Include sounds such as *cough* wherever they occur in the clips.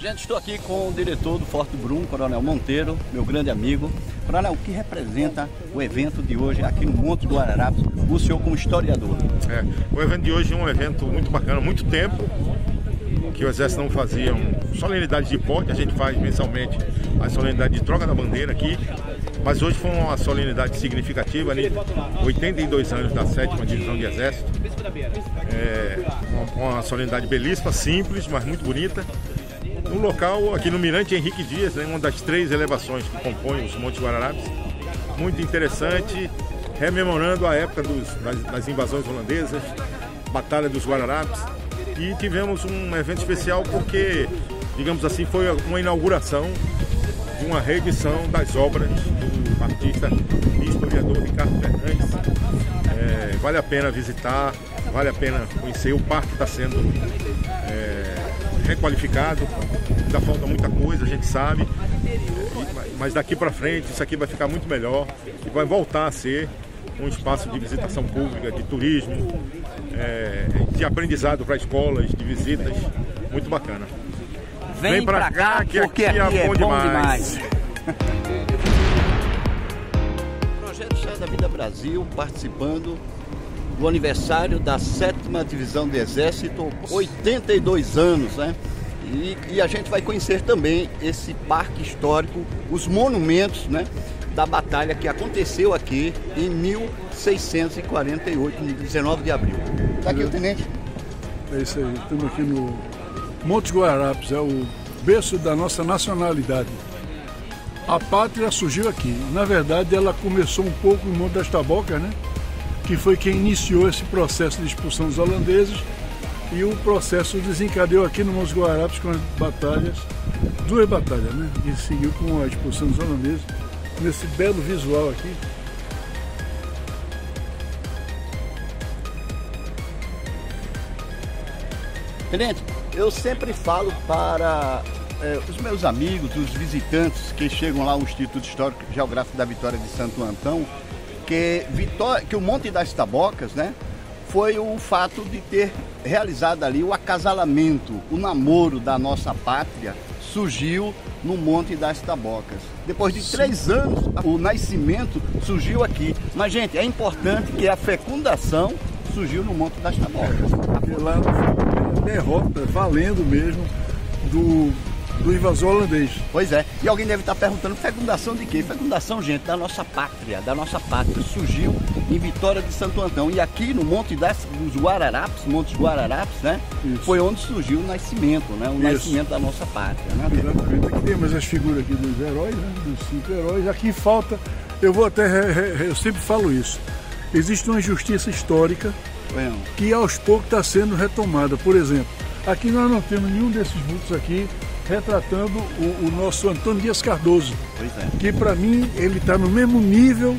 Gente, estou aqui com o diretor do Forte Brum, Coronel Monteiro, meu grande amigo. Coronel, o que representa o evento de hoje aqui no Monte do Ararapes, o senhor como historiador? É, o evento de hoje é um evento muito bacana, muito tempo que o Exército não fazia solenidade de porte, a gente faz mensalmente a solenidade de troca da bandeira aqui, mas hoje foi uma solenidade significativa, né? 82 anos da 7 Divisão de Exército. É uma, uma solenidade belíssima, simples, mas muito bonita. No local, aqui no Mirante Henrique Dias, né, uma das três elevações que compõem os Montes Guararapes. Muito interessante, rememorando a época dos, das, das invasões holandesas, Batalha dos Guararapes. E tivemos um evento especial porque, digamos assim, foi uma inauguração de uma reedição das obras do artista e historiador Ricardo Fernandes. É, vale a pena visitar, vale a pena conhecer. O parque está sendo é, requalificado, ainda falta muita coisa, a gente sabe, mas daqui para frente isso aqui vai ficar muito melhor e vai voltar a ser um espaço de visitação pública, de turismo, é, de aprendizado para escolas, de visitas, muito bacana. Vem, Vem para cá, cá, que aqui, aqui é, é, bom demais. demais. o *laughs* projeto Chá da Vida Brasil participando do aniversário da sétima divisão do Exército, 82 anos, né? E, e, a gente vai conhecer também esse parque histórico, os monumentos, né? Da batalha que aconteceu aqui em 1648, no 19 de abril. Está aqui o tenente? É isso aí, estamos aqui no Montes Guararapes, é o berço da nossa nacionalidade. A pátria surgiu aqui. Na verdade, ela começou um pouco em Monte das Tabocas, né? que foi quem iniciou esse processo de expulsão dos holandeses e o processo desencadeou aqui no Montes Guararapes com as batalhas, duas batalhas, né? E seguiu com a expulsão dos holandeses, nesse belo visual aqui. Tenente, eu sempre falo para é, os meus amigos, os visitantes que chegam lá ao Instituto Histórico Geográfico da Vitória de Santo Antão, que, Vitória, que o Monte das Tabocas, né, foi o fato de ter realizado ali o acasalamento, o namoro da nossa pátria surgiu no Monte das Tabocas. Depois de três anos, o nascimento surgiu aqui. Mas, gente, é importante que a fecundação surgiu no Monte das Tabocas. Porque lá derrota, valendo mesmo, do, do invasor holandês. Pois é. E alguém deve estar perguntando, fecundação de quê? Fecundação, gente, da nossa pátria, da nossa pátria. Surgiu em Vitória de Santo Antão. E aqui no Monte das, dos Guararapes, Montes Guararapes, né? Isso. Foi onde surgiu o nascimento, né? O Isso. nascimento da nossa pátria. Né? Exatamente. Aqui temos as figuras aqui dos heróis, né? Dos cinco heróis. Aqui falta, eu vou até, eu sempre falo isso. Existe uma justiça histórica que aos poucos está sendo retomada. Por exemplo, aqui nós não temos nenhum desses vultos aqui retratando o, o nosso Antônio Dias Cardoso. É. Que para mim ele está no mesmo nível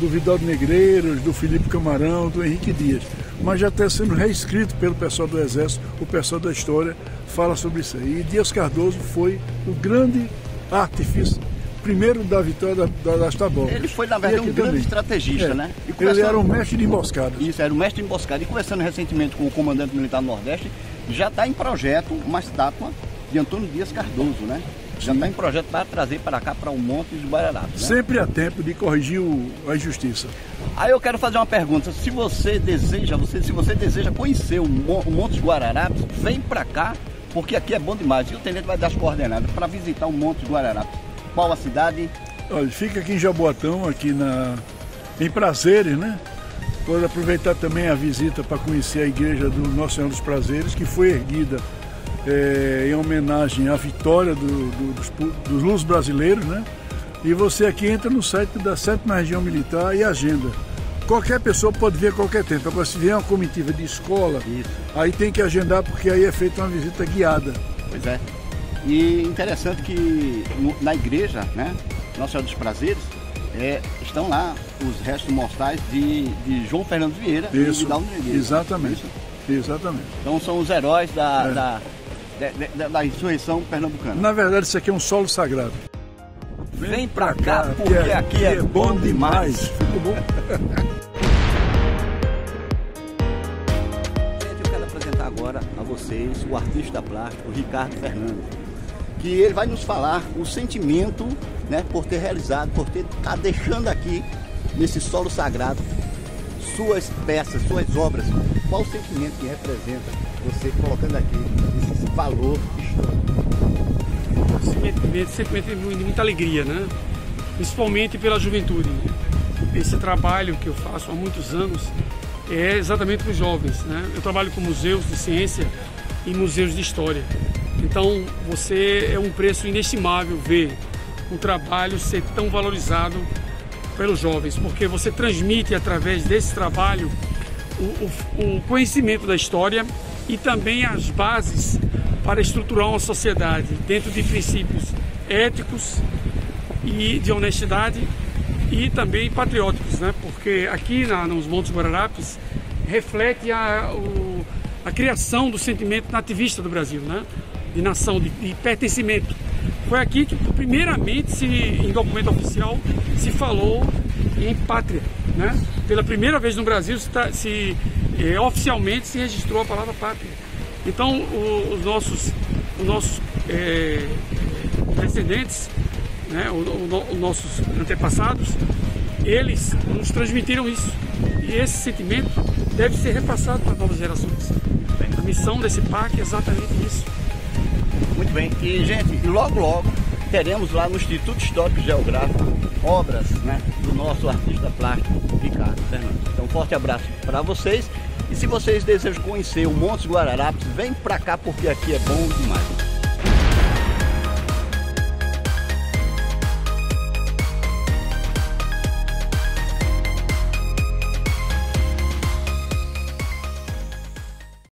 do Vidal Negreiros, do Felipe Camarão, do Henrique Dias. Mas já está sendo reescrito pelo pessoal do Exército, o pessoal da história fala sobre isso aí. E Dias Cardoso foi o grande artifício primeiro da vitória da, da, das tabocas. Ele foi, na verdade, um grande também. estrategista, é. né? Ele era um mestre de emboscada. Isso, era um mestre de emboscada. E conversando recentemente com o comandante militar do Nordeste, já está em projeto uma estátua de Antônio Dias Cardoso, né? Já está em projeto para trazer para cá, para o Monte dos Guararapes. Né? Sempre a tempo de corrigir o, a injustiça. Aí eu quero fazer uma pergunta. Se você deseja, você, se você deseja conhecer o, o Monte dos Guararapes, vem para cá, porque aqui é bom demais. E o tenente vai dar as coordenadas para visitar o Monte dos Guararapes. Qual a cidade? Olha, fica aqui em Jaboatão, aqui na, em Prazeres, né? Pode aproveitar também a visita para conhecer a igreja do Nosso Senhor dos Prazeres, que foi erguida é, em homenagem à vitória do, do, dos, dos luz brasileiros, né? E você aqui entra no site da 7 Região Militar e agenda. Qualquer pessoa pode vir a qualquer tempo. Agora, se vier uma comitiva de escola, Isso. aí tem que agendar porque aí é feita uma visita guiada. Pois é. E interessante que na igreja, né, Nossa Senhora dos Prazeres, é, estão lá os restos mortais de, de João Fernando Vieira Isso, e Vidal Exatamente. Isso? Exatamente. Então são os heróis da, é. da da, da insurreição pernambucana. Na verdade, isso aqui é um solo sagrado. Vem pra cá, porque aqui, aqui é, é bom demais. Ficou bom? Gente, eu quero apresentar agora a vocês o artista plástico Ricardo Fernandes. que ele vai nos falar o sentimento, né, por ter realizado, por ter tá deixando aqui nesse solo sagrado suas peças, suas obras. Qual o sentimento que representa você colocando aqui valor histórico? Sentimento, sentimento de muita alegria, né? Principalmente pela juventude. Esse trabalho que eu faço há muitos anos é exatamente para os jovens. Né? Eu trabalho com museus de ciência e museus de história. Então, você é um preço inestimável ver o trabalho ser tão valorizado pelos jovens, porque você transmite através desse trabalho o, o, o conhecimento da história e também as bases para estruturar uma sociedade dentro de princípios éticos e de honestidade e também patrióticos, né? porque aqui na, nos Montes Guararapes reflete a, o, a criação do sentimento nativista do Brasil, né? de nação, de, de pertencimento. Foi aqui que, primeiramente, se, em documento oficial, se falou em pátria. Né? Pela primeira vez no Brasil, se, tá, se é, oficialmente se registrou a palavra pátria. Então, o, os nossos, os nossos é, descendentes né, os nossos antepassados, eles nos transmitiram isso. E esse sentimento deve ser repassado para novas gerações. A missão desse parque é exatamente isso. Muito bem. E, gente, logo, logo teremos lá no Instituto Histórico Geográfico obras né, do nosso artista plástico Ricardo Fernandes. Então, um forte abraço para vocês. E se vocês desejam conhecer o Montes Guararapes, vem para cá porque aqui é bom demais.